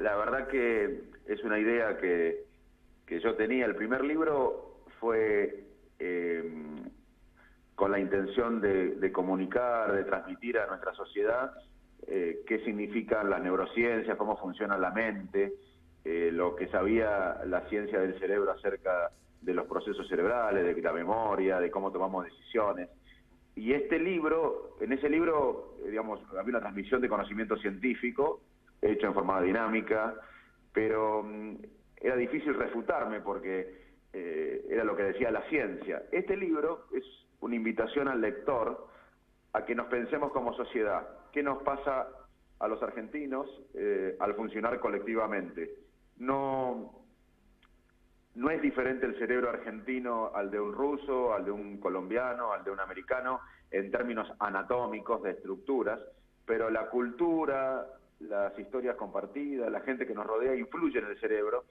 la verdad que es una idea que, que yo tenía. El primer libro fue eh, con la intención de, comunicar, de transmitir a nuestra sociedad eh, qué significan las neurociencias, cómo funciona la mente, eh, lo que sabía la ciencia del cerebro acerca de los procesos cerebrales, de la memoria, de cómo tomamos decisiones. Y este libro, en ese libro, digamos, había una transmisión de conocimiento científico hecho en forma dinámica, pero mm, era difícil refutarme porque era lo que decía la ciencia. Este libro es una invitación al lector a que nos pensemos como sociedad. ¿Qué nos pasa a los argentinos eh, al funcionar colectivamente? No, no es diferente el cerebro argentino al de un ruso, al de un colombiano, al de un americano, en términos anatómicos, de estructuras, pero la cultura, las historias compartidas, la gente que nos rodea influye en el cerebro.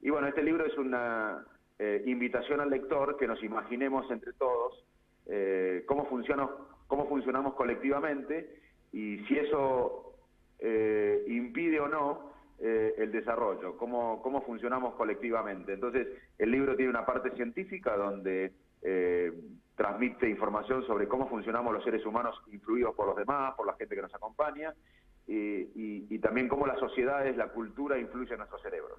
Y bueno, este libro es una eh, invitación al lector que nos imaginemos entre todos eh, cómo, funciona, cómo funcionamos colectivamente y si eso eh, impide o no eh, el desarrollo, cómo, cómo funcionamos colectivamente. Entonces, el libro tiene una parte científica donde transmite información sobre cómo funcionamos los seres humanos influidos por los demás, por la gente que nos acompaña, y, y también cómo las sociedades, la cultura influye en nuestro cerebro.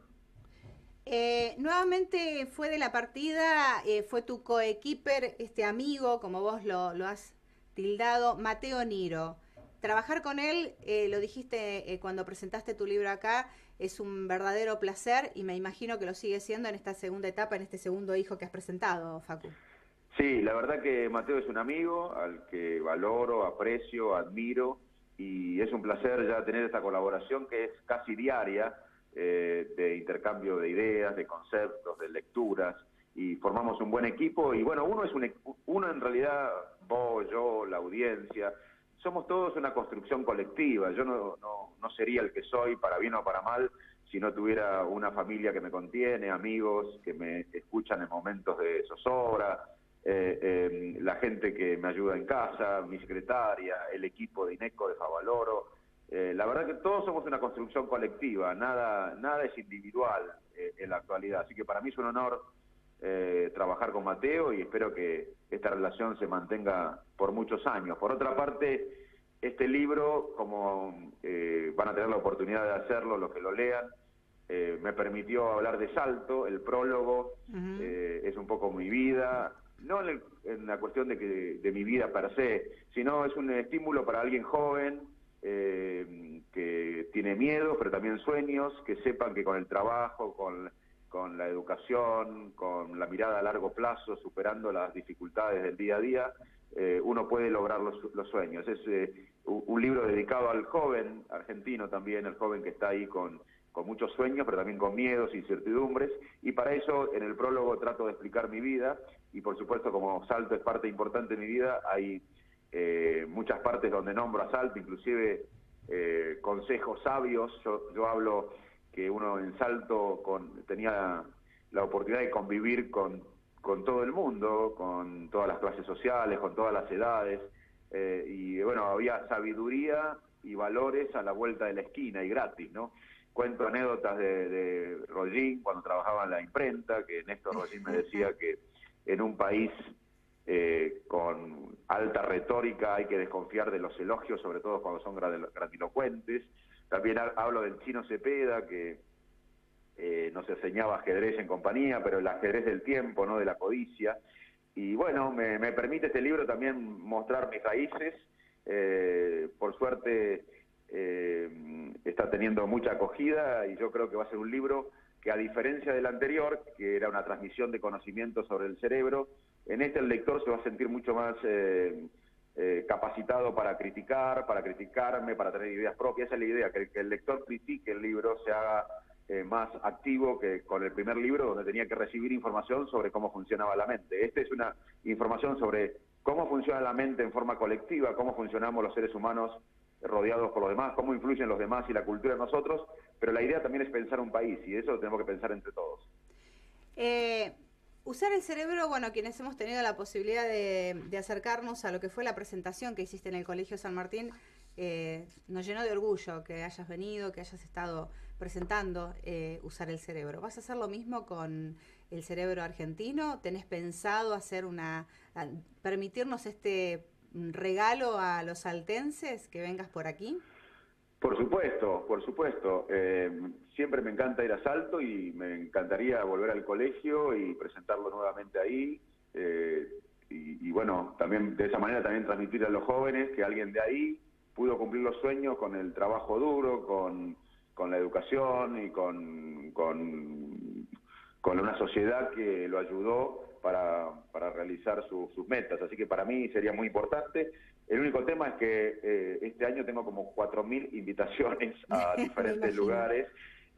Eh, nuevamente fue de la partida, eh, fue tu coequiper, este amigo, como vos lo, has tildado, Mateo Niro. Trabajar con él, eh, lo dijiste cuando presentaste tu libro acá, es un verdadero placer y me imagino que lo sigue siendo en esta segunda etapa, en este segundo hijo que has presentado, Facu. Sí, la verdad que Mateo es un amigo al que valoro, aprecio, admiro y es un placer ya tener esta colaboración que es casi diaria eh, de intercambio de ideas, de conceptos, de lecturas, y formamos un buen equipo. Y bueno, uno es un, uno en realidad, vos, yo, la audiencia, somos todos una construcción colectiva. Yo no, no, no sería el que soy, para bien o para mal, si no tuviera una familia que me contiene, amigos que me escuchan en momentos de zozobra, eh, eh, la gente que me ayuda en casa, mi secretaria, el equipo de INECO de Favaloro, eh, la verdad que todos somos una construcción colectiva, nada, nada es individual eh, en la actualidad. Así que para mí es un honor eh, trabajar con Mateo y espero que esta relación se mantenga por muchos años. Por otra parte, este libro, como van a tener la oportunidad de hacerlo, los que lo lean, me permitió hablar de Salto, el prólogo, es un poco mi vida, no en, la cuestión de, que, de mi vida per se, sino es un estímulo para alguien joven, eh, que tiene miedo, pero también sueños, que sepan que con el trabajo, con, con la educación, con la mirada a largo plazo, superando las dificultades del día a día, eh, uno puede lograr los, los sueños. Es eh, un libro dedicado al joven argentino también, el joven que está ahí con, con muchos sueños, pero también con miedos, incertidumbres, y para eso en el prólogo trato de explicar mi vida, y por supuesto como Salto es parte importante de mi vida, hay eh, muchas partes donde nombro a Salto, inclusive eh, consejos sabios. Yo, yo hablo que uno en Salto con, tenía la oportunidad de convivir con, con todo el mundo, con todas las clases sociales, con todas las edades, eh, y bueno, había sabiduría y valores a la vuelta de la esquina y gratis, ¿no? Cuento anécdotas de, de Rollín cuando trabajaba en la imprenta, que Néstor Rollín me decía que en un país eh, con alta retórica, hay que desconfiar de los elogios, sobre todo cuando son grandilocuentes. También hablo del chino Cepeda, que eh, nos enseñaba ajedrez en compañía, pero el ajedrez del tiempo, no de la codicia. Y bueno, me, permite este libro también mostrar mis raíces. Eh, por suerte está teniendo mucha acogida y yo creo que va a ser un libro que a diferencia del anterior, que era una transmisión de conocimiento sobre el cerebro, en este el lector se va a sentir mucho más eh, eh, capacitado para criticar, para criticarme, para tener ideas propias. Esa es la idea, que, el lector critique el libro, se haga eh, más activo que con el primer libro, donde tenía que recibir información sobre cómo funcionaba la mente. Esta es una información sobre cómo funciona la mente en forma colectiva, cómo funcionamos los seres humanos rodeados por los demás, cómo influyen los demás y la cultura en nosotros, pero la idea también es pensar un país y eso lo tenemos que pensar entre todos. Eh, Usar el cerebro, bueno, quienes hemos tenido la posibilidad de, acercarnos a lo que fue la presentación que hiciste en el Colegio San Martín, eh, nos llenó de orgullo que hayas venido, que hayas estado presentando eh, usar el cerebro. ¿Vas a hacer lo mismo con el cerebro argentino? ¿Tenés pensado hacer una, permitirnos este regalo a los saltenses que vengas por aquí? Por supuesto, por supuesto. Eh, siempre me encanta ir a Salto y me encantaría volver al colegio y presentarlo nuevamente ahí. Eh, y, bueno, también de esa manera también transmitir a los jóvenes que alguien de ahí pudo cumplir los sueños con el trabajo duro, con, con la educación y con, con, con, una sociedad que lo ayudó para, para realizar sus metas. Así que para mí sería muy importante. El único tema es que eh, este año tengo como 4.000 invitaciones a diferentes lugares.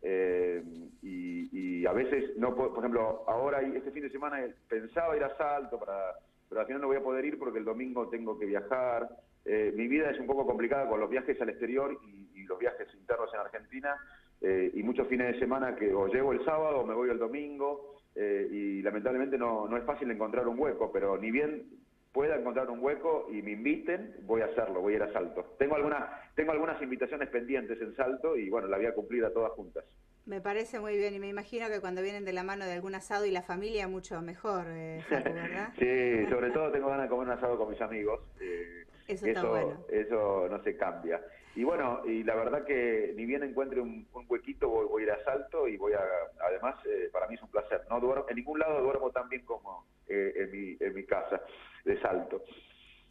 Eh, y, a veces no puedo, por ejemplo, ahora este fin de semana pensaba ir a Salto, para, pero al final no voy a poder ir porque el domingo tengo que viajar. Eh, mi vida es un poco complicada con los viajes al exterior y, los viajes internos en Argentina y muchos fines de semana que o llego el sábado o me voy el domingo y lamentablemente no, no es fácil encontrar un hueco, pero ni bien pueda encontrar un hueco y me inviten, voy a hacerlo, voy a ir a Salto. Tengo, alguna, tengo algunas invitaciones pendientes en Salto y bueno, la voy a cumplir a todas juntas. Me parece muy bien y me imagino que cuando vienen de la mano de algún asado y la familia mucho mejor, eh, ¿verdad? sí, sobre todo tengo ganas de comer un asado con mis amigos. Eh, eso está bueno. Eso no se cambia. Y bueno, y la verdad que ni bien encuentre un, huequito voy, a ir a Salto y voy a, además eh, para mí es un placer. No duermo, en ningún lado duermo tan bien como eh, en, mi, en mi casa de Salto.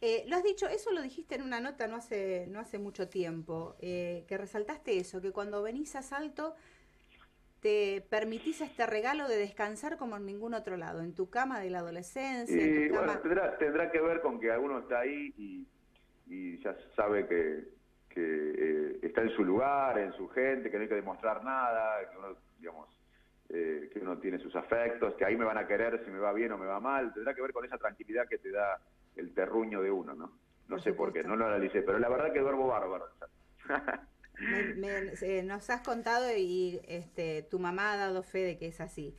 Eh, lo has dicho, eso lo dijiste en una nota no hace, no hace mucho tiempo, que resaltaste eso, que cuando venís a Salto te permitís este regalo de descansar como en ningún otro lado, en tu cama de la adolescencia. Y, bueno, tendrá, tendrá que ver con que uno está ahí y, y ya sabe que, que eh, está en su lugar, en su gente, que no hay que demostrar nada, que uno, digamos, eh, que uno tiene sus afectos, que ahí me van a querer si me va bien o me va mal, tendrá que ver con esa tranquilidad que te da el terruño de uno, ¿no? No sé por qué, no lo analicé, pero la verdad que duermo bárbaro. Eh, nos has contado y este, tu mamá ha dado fe de que es así.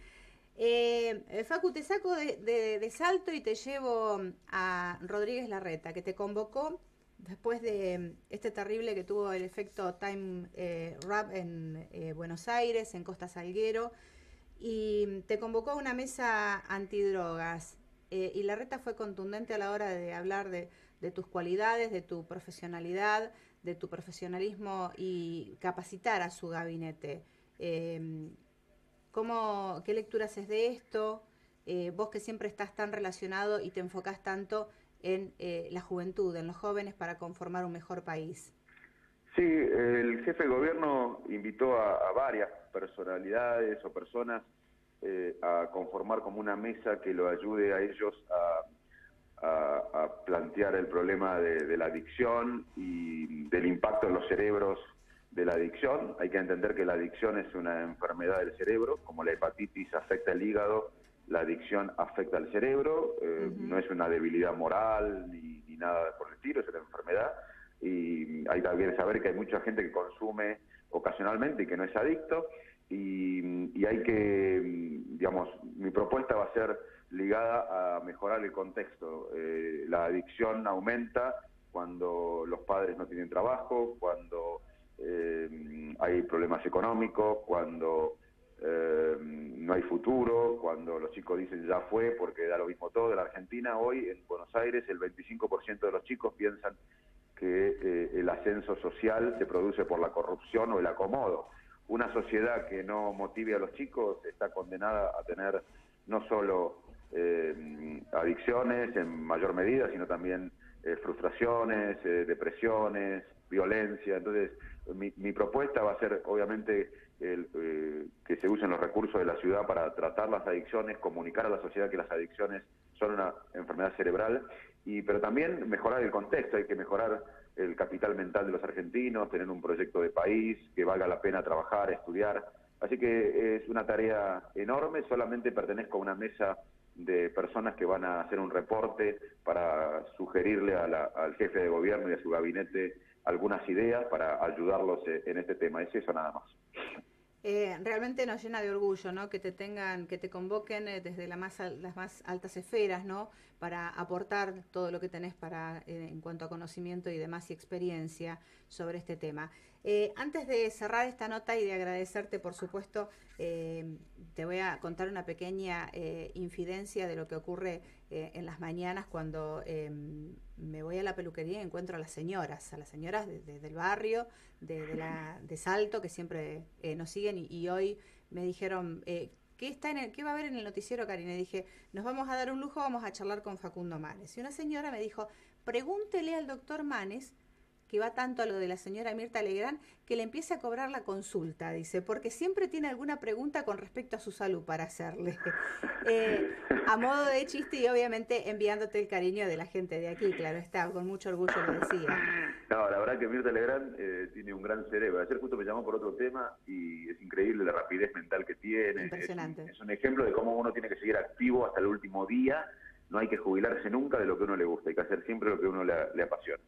Eh, Facu, te saco de, de, salto y te llevo a Rodríguez Larreta, que te convocó después de este terrible que tuvo el efecto Time eh, Rap en eh, Buenos Aires, en Costa Salguero, y te convocó a una mesa antidrogas. Eh, y la reta fue contundente a la hora de hablar de, tus cualidades, de tu profesionalidad, de tu profesionalismo y capacitar a su gabinete. Em, ¿cómo, ¿Qué lectura haces de esto? vos que siempre estás tan relacionado y te enfocás tanto en eh, la juventud, en los jóvenes para conformar un mejor país. Sí, el jefe de gobierno invitó a, varias personalidades o personas eh, a conformar como una mesa que lo ayude a ellos a, plantear el problema de, la adicción y del impacto en los cerebros de la adicción. Hay que entender que la adicción es una enfermedad del cerebro, como la hepatitis afecta el hígado, la adicción afecta al cerebro, eh, no es una debilidad moral ni, nada por el estilo, es una enfermedad. Y hay también saber que hay mucha gente que consume ocasionalmente y que no es adicto. Y, hay que, digamos, mi propuesta va a ser ligada a mejorar el contexto. Eh, la adicción aumenta cuando los padres no tienen trabajo, cuando eh, hay problemas económicos, cuando eh, no hay futuro, cuando los chicos dicen ya fue porque da lo mismo todo. En la Argentina hoy, en Buenos Aires, el 25% de los chicos piensan que eh, el ascenso social se produce por la corrupción o el acomodo. Una sociedad que no motive a los chicos está condenada a tener no solo eh, adicciones en mayor medida, sino también frustraciones, depresiones, violencia. Entonces, mi, mi, propuesta va a ser, obviamente, el, eh, que se usen los recursos de la ciudad para tratar las adicciones, comunicar a la sociedad que las adicciones son una enfermedad cerebral, y pero también mejorar el contexto, hay que mejorar el capital mental de los argentinos, tener un proyecto de país que valga la pena trabajar, estudiar. Así que es una tarea enorme, solamente pertenezco a una mesa de personas que van a hacer un reporte para sugerirle al jefe de gobierno y a su gabinete algunas ideas para ayudarlos en este tema. Es eso nada más. Eh, realmente nos llena de orgullo, ¿no? Que te tengan, que te convoquen eh, desde las más altas esferas, ¿no? Para aportar todo lo que tenés para, eh, en cuanto a conocimiento y demás y experiencia sobre este tema. Eh, antes de cerrar esta nota y de agradecerte, por supuesto, eh, te voy a contar una pequeña eh, infidencia de lo que ocurre en las mañanas cuando em, me voy a la peluquería encuentro a las señoras, a las señoras del barrio, de, la, de Salto, que siempre nos siguen y, hoy me dijeron... ¿Qué, está en el, ¿Qué va a haber en el noticiero, Karina? Dije, nos vamos a dar un lujo, vamos a charlar con Facundo Manes. Y una señora me dijo, pregúntele al doctor Manes que va tanto a lo de la señora Mirta Legrand, que le empiece a cobrar la consulta, dice, porque siempre tiene alguna pregunta con respecto a su salud para hacerle. Eh, a modo de chiste y obviamente enviándote el cariño de la gente de aquí, claro está, con mucho orgullo lo decía. No, la verdad que Mirta Legrand eh, tiene un gran cerebro. Ayer justo me llamó por otro tema y es increíble la rapidez mental que tiene. Impresionante. Es, un ejemplo de cómo uno tiene que seguir activo hasta el último día. No hay que jubilarse nunca de lo que uno le gusta, hay que hacer siempre lo que uno le apasiona.